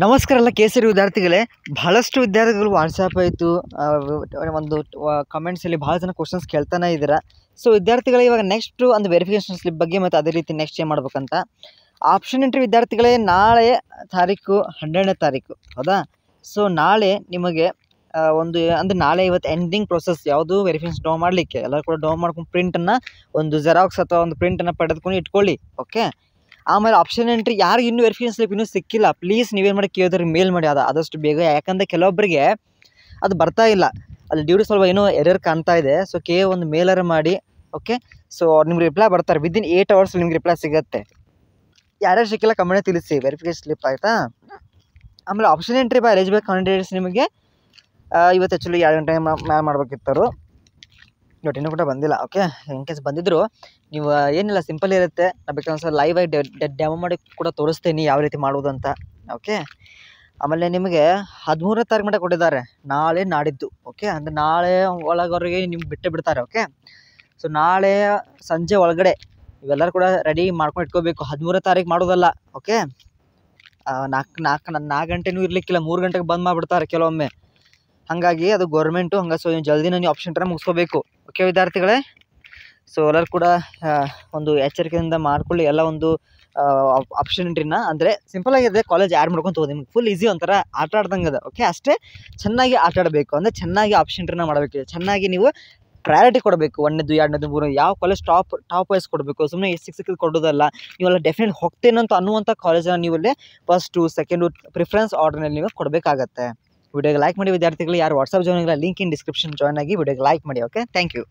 ನಮಸ್ಕಾರ ಎಲ್ಲ ಕೇಸರಿ ವಿದ್ಯಾರ್ಥಿಗಳೇ. ಬಹಳಷ್ಟು ವಿದ್ಯಾರ್ಥಿಗಳು ವಾಟ್ಸಪ್ ಆಯಿತು ಒಂದು ಕಮೆಂಟ್ಸಲ್ಲಿ ಭಾಳ ಜನ ಕ್ವಶನ್ಸ್ ಕೇಳ್ತಾನೆ ಇದ್ದೀರಾ. ಸೊ ವಿದ್ಯಾರ್ಥಿಗಳೇ, ಇವಾಗ ನೆಕ್ಸ್ಟು ಒಂದು ವೆರಿಫಿಕೇಷನ್ ಸ್ಲಿಪ್ ಬಗ್ಗೆ ಮತ್ತು ಅದೇ ರೀತಿ ನೆಕ್ಸ್ಟ್ ಏನು ಮಾಡ್ಬೇಕಂತ. ಆಪ್ಷನ್ ಎಂಟ್ರಿ ವಿದ್ಯಾರ್ಥಿಗಳೇ, ನಾಳೆ ತಾರೀಕು, ಹನ್ನೆರಡನೇ ತಾರೀಕು, ಹೌದಾ? ಸೊ ನಾಳೆ ನಿಮಗೆ ಒಂದು, ಅಂದರೆ ನಾಳೆ ಇವತ್ತು ಎಂಡಿಂಗ್ ಪ್ರೊಸೆಸ್ ಯಾವುದು ವೆರಿಫಿಕೇಷನ್ ಡೌನ್ ಮಾಡಲಿಕ್ಕೆ. ಎಲ್ಲರೂ ಕೂಡ ಡೌನ್ ಮಾಡ್ಕೊಂಡು ಪ್ರಿಂಟನ್ನು ಒಂದು ಜೆರಾಕ್ಸ್ ಅಥವಾ ಒಂದು ಪ್ರಿಂಟನ್ನು ಪಡೆದುಕೊಂಡು ಇಟ್ಕೊಳ್ಳಿ ಓಕೆ ಆಮೇಲೆ ಆಪ್ಷನ್ ಎಂಟ್ರಿ ಯಾರಿಗೆ ಇನ್ನೂ ವೆರಿಫಿಕೇಷನ್ ಸ್ಲಿಪ್ ಇನ್ನೂ ಸಿಕ್ಕಿಲ್ಲ. ಪ್ಲೀಸ್ ನೀವೇನು ಮಾಡಿ ಕೇಳಿದ್ರೆ ಮೇಲ್ ಮಾಡಿ. ಅದು ಆದಷ್ಟು ಬೇಗ. ಯಾಕಂದರೆ ಕೆಲವೊಬ್ಬರಿಗೆ ಅದು ಬರ್ತಾ ಇಲ್ಲ. ಅಲ್ಲಿ ಡ್ಯೂಟಿ ಸ್ವಲ್ಪ ಏನೋ ಎರರ್ ಕಾಣ್ತಾ ಇದೆ. ಸೊ ಕೆ ಒಂದು ಮೇಲರ್ ಮಾಡಿ ಓಕೆ ಸೊ ನಿಮ್ಗೆ ರಿಪ್ಲೈ ಬರ್ತಾರೆ. ವಿದಿನ್ ಏಯ್ಟ್ ಅವರ್ಸ್ ನಿಮ್ಗೆ ರಿಪ್ಲೈ ಸಿಗುತ್ತೆ. ಯಾರ್ಯಾರು ಸಿಕ್ಕಿಲ್ಲ ಕಮೆಂಟ್ ತಿಳಿಸಿ. ವೆರಿಫಿಕೇಷನ್ ಸ್ಲಿಪ್ ಆಯಿತಾ? ಆಮೇಲೆ option entry by eligible candidates ನಿಮಗೆ ಇವತ್ತು ಆ್ಯಕ್ಚುಲಿ ಎರಡು ಗಂಟೆ ಮ್ಯಾಲ್ ಮಾಡ್ಬೇಕಿತ್ತರು. ಬಟ್ ಇನ್ನೂ ಕೂಡ ಬಂದಿಲ್ಲ ಓಕೆ ಇನ್ ಕೇಸ್ ಬಂದಿದ್ರು ನೀವು ಏನಿಲ್ಲ ಸಿಂಪಲ್ ಇರುತ್ತೆ. ನಾ ಬೇಕಾದ್ರೆ ಲೈವ್ ಆಗಿ ಡೆಮೋ ಮಾಡಿ ಕೂಡ ತೋರಿಸ್ತೀನಿ ಯಾವ ರೀತಿ ಮಾಡೋದು ಅಂತ ಓಕೆ ಆಮೇಲೆ ನಿಮಗೆ ಹದಿಮೂರನೇ ತಾರೀಕು ಮಟ್ಟ ಕೊಟ್ಟಿದ್ದಾರೆ. ನಾಳೆ ನಾಡಿದ್ದು. ಓಕೆ ಅಂದರೆ ನಾಳೆ ಒಳಗವರೆಗೆ ನಿಮ್ಗೆ ಬಿಟ್ಟು ಬಿಡ್ತಾರೆ. ಓಕೆ ಸೊ ನಾಳೆ ಸಂಜೆ ಒಳಗಡೆ ಇವೆಲ್ಲರೂ ಕೂಡ ರೆಡಿ ಮಾಡ್ಕೊಂಡು ಇಟ್ಕೋಬೇಕು. ಹದಿಮೂರನೇ ತಾರೀಕು ಮಾಡೋದಲ್ಲ. ಓಕೆ ನಾಲ್ಕು ನಾಲ್ಕು ನಾಲ್ಕು ಗಂಟೆನೂ ಇರಲಿಕ್ಕಿಲ್ಲ. ಮೂರು ಗಂಟೆಗೆ ಬಂದ್ ಮಾಡಿಬಿಡ್ತಾರೆ ಕೆಲವೊಮ್ಮೆ. ಹಾಗಾಗಿ ಅದು ಗೌರ್ಮೆಂಟು ಹಂಗೆ ಸೊ ನೀವು ಜಲ್ದಿನ ನೀವು ಆಪ್ಷನ್ ಟರ ಮುಗಿಸ್ಕೋಬೇಕು. ಓಕೆ ವಿದ್ಯಾರ್ಥಿಗಳೇ? ಸೊ ಎಲ್ಲರೂ ಕೂಡ ಒಂದು ಎಚ್ಚರಿಕೆಯಿಂದ ಮಾಡ್ಕೊಳ್ಳಿ. ಎಲ್ಲ ಒಂದು ಆಪ್ಷನ್ ಎಂಟ್ರಿನ ಅಂದರೆ ಸಿಂಪಲ್ ಆಗಿದೆ ಕಾಲೇಜ್ ಆ್ಯಡ್ ಮಾಡ್ಕೊಂಡು ಹೋಗೋದು? ನಿಮ್ಗೆ ಫುಲ್ ಈಸಿ ಒಂಥರ ಆಟ ಆಡ್ದಂಗೆ ಅದ ಓಕೆ ಅಷ್ಟೇ ಚೆನ್ನಾಗಿ ಆಟ ಆಡಬೇಕು. ಅಂದರೆ ಚೆನ್ನಾಗಿ ಆಪ್ಷನ್ ಎಂಟ್ರಿನ ಮಾಡಬೇಕು. ಚೆನ್ನಾಗಿ ನೀವು ಪ್ರಯಾರಿಟಿ ಕೊಡಬೇಕು. ಒಂದನೇದು, ಎರಡನೇದು ಮೂರು ಯಾವ ಕಾಲೇಜ್ ಟಾಪ್ ಟಾಪ್ ವೈಸ್ ಕೊಡಬೇಕು? ಸುಮ್ಮನೆ ಸಿಕ್ಸ್ ಸಿಕ್ಕಿದ್ ಕೊಡೋದಲ್ಲ. ನೀವೆಲ್ಲ ಡೆಫಿನೆಟ್ ಹೋಗ್ತೇನಂತ ಅನ್ನುವಂಥ ಕಾಲೇಜನ್ನ ನೀವಲ್ಲೇ ಫಸ್ಟು ಸೆಕೆಂಡು ಪ್ರಿಫರೆನ್ಸ್ ಆರ್ಡರ್ನಲ್ಲಿ ನೀವು ಕೊಡಬೇಕಾಗತ್ತೆ. ವಿಡಿಯೋಗೆ ಲೈಕ್ ಮಾಡಿ ವಿದ್ಯಾರ್ಥಿಗಳು ಯಾರು ವಾಟ್ಸಪ್ ಜಾಯ್ನ್ ಆಗಿಲ್ಲ ಲಿಂಕ್ ಇನ್ ಡಿಸ್ಕ್ರಿಪ್ಷನ್ ಜಾಯ್ನ್ ಆಗಿ ವಿಡಿಯೋಗೆ ಲೈಕ್ ಮಾಡಿ ಓಕೆ ಥ್ಯಾಂಕ್ ಯು